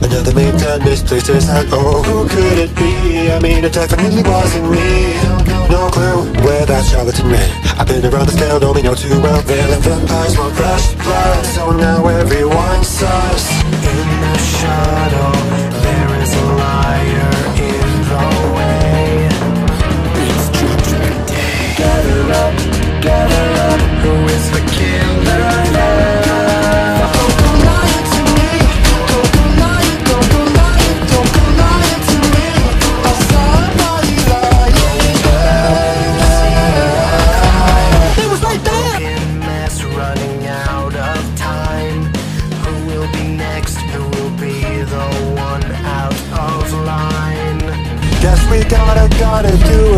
Another man done misplaced his hand. Oh, who could it be? I mean, it definitely wasn't me. No clue where that charlatan ran. I've been around scale, know me know too well. Villain vampires want fresh blood, so now everyone's sus. In the shadow gotta, gotta do it.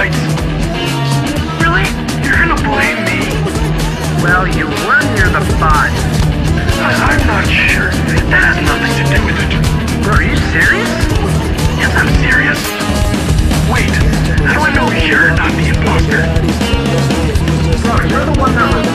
exploits. Really? You're gonna blame me? Well, you were near the bot. I am not sure. That has nothing to do with it. Are you serious? Yes, I'm serious. Wait, how do I know you're not the imposter? Bro, you're the one that was